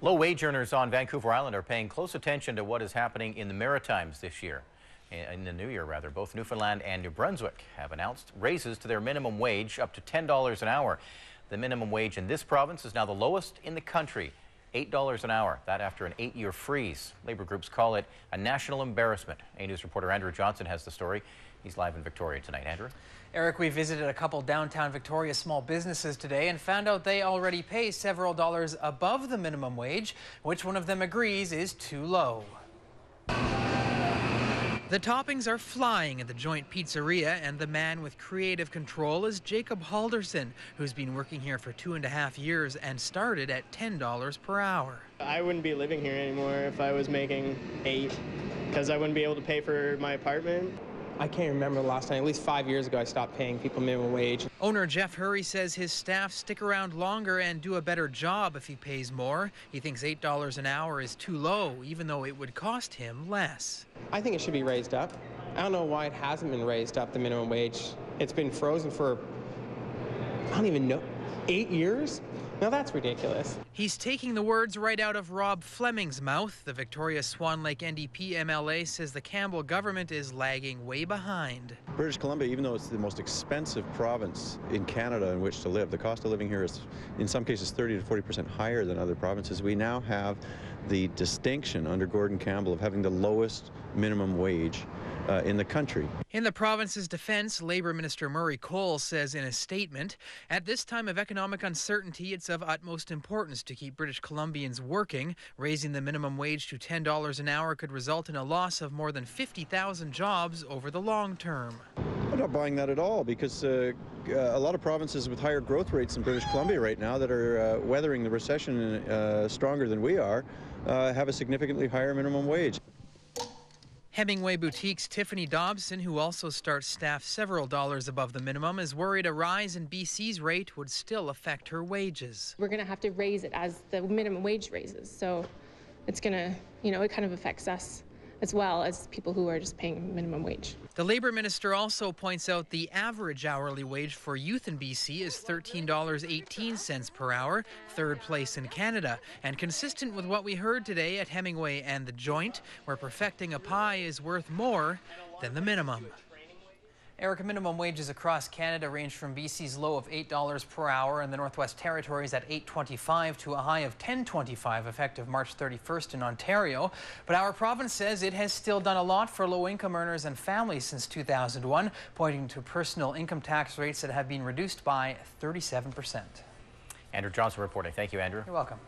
Low wage earners on Vancouver Island are paying close attention to what is happening in the Maritimes this year. In the new year, rather, both Newfoundland and New Brunswick have announced raises to their minimum wage up to $10 an hour. The minimum wage in this province is now the lowest in the country, $8 an hour. That after an eight-year freeze. Labor groups call it a national embarrassment. A News reporter Andrew Johnson has the story. He's live in Victoria tonight. Andrew? Eric, we visited a couple downtown Victoria small businesses today and found out they already pay several dollars above the minimum wage. Which one of them agrees is too low? The toppings are flying at the joint pizzeria, and the man with creative control is Jacob Halldorson, who's been working here for two and a half years and started at $10 per hour. I wouldn't be living here anymore if I was making eight, because I wouldn't be able to pay for my apartment. I can't remember the last time, at least five years ago, I stopped paying people minimum wage. Owner Jeff Hurry says his staff stick around longer and do a better job if he pays more. He thinks $8 an hour is too low, even though it would cost him less. I think it should be raised up. I don't know why it hasn't been raised up, the minimum wage. It's been frozen for, I don't even know, eight years? Now that's ridiculous. He's taking the words right out of Rob Fleming's mouth. The Victoria Swan Lake NDP MLA says the Campbell government is lagging way behind. British Columbia, even though it's the most expensive province in Canada in which to live, the cost of living here is in some cases 30 to 40 percent higher than other provinces. We now have the distinction under Gordon Campbell of having the lowest minimum wage uh, in the country. In the province's defense, Labor Minister Murray Coell says in a statement At this time of economic uncertainty, it's of utmost importance to keep British Columbians working. Raising the minimum wage to $10 an hour could result in a loss of more than 50,000 jobs over the long term. I'm not buying that at all because uh, uh, a lot of provinces with higher growth rates in British Columbia right now that are uh, weathering the recession uh, stronger than we are uh, have a significantly higher minimum wage. Hemingway Boutique's Tiffiny Dobson, who also starts staff several dollars above the minimum, is worried a rise in BC's rate would still affect her wages. We're going to have to raise it as the minimum wage raises. So it's going to, you know, it kind of affects us as well as people who are just paying minimum wage. The Labour Minister also points out the average hourly wage for youth in BC is $13.18 per hour, third place in Canada, and consistent with what we heard today at Hemingway and The Joint, where perfecting a pie is worth more than the minimum. Erica, minimum wages across Canada range from BC's low of $8 per hour in the Northwest Territories at $8.25 to a high of $10.25 effective March 31st in Ontario. But our province says it has still done a lot for low-income earners and families since 2001, pointing to personal income tax rates that have been reduced by 37%. Andrew Johnson reporting. Thank you, Andrew. You're welcome.